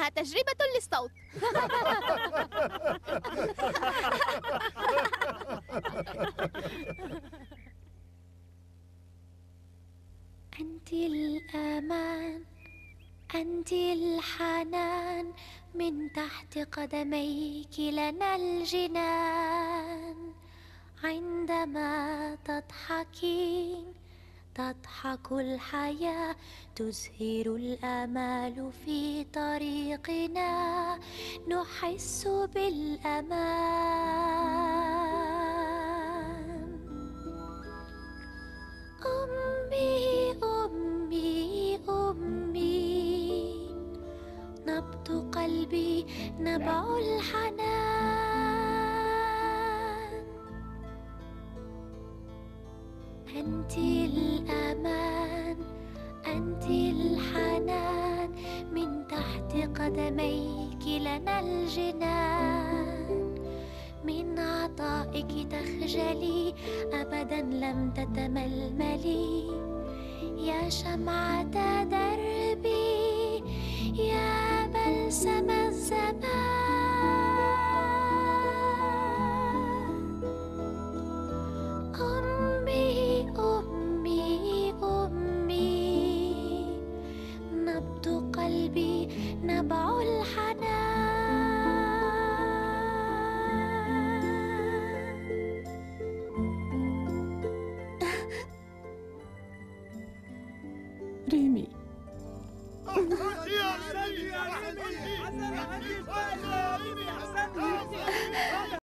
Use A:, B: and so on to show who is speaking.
A: إنها تجربة للصوت.
B: أنت الأمان أنت الحنان من تحت قدميك لنا الجنان. عندما تضحكين تضحك الحياة تزهر الآمال في طريقنا. نحس بالأمان. أمي أمي أمي. نبض قلبي نبع الحنان. أنت الأمان أنت الحنان من تحت قدميك لنا الجنان. من عطائك تخجلي أبدا لم تتململي. يا شمعة دربي نبض قلبي نبع الحنان
C: ريمي
D: يا سيدي يا سيدي